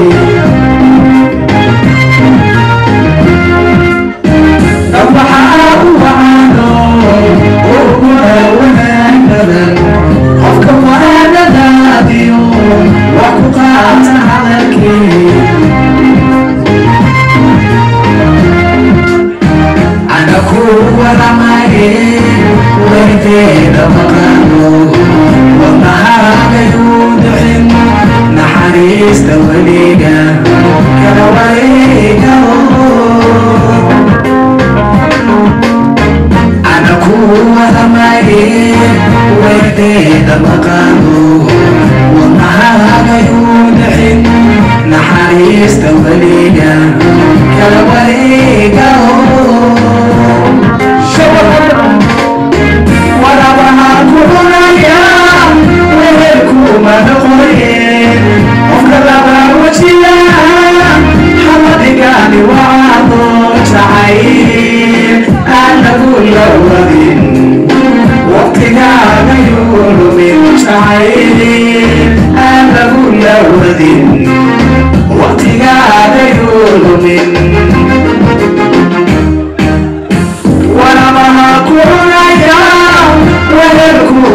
Senhor.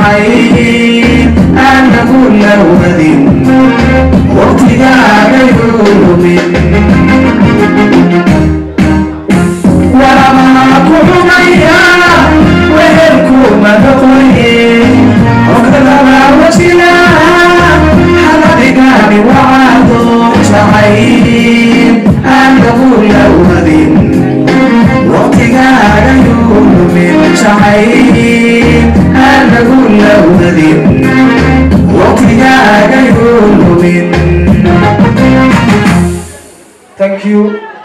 حيدي أن كل وبد وابتداء يوم ورماكم ميا وهلكم تقوي وقد وسلا حلبك وعادوا سعيد أن كل وبد وابتداء يوم شعيني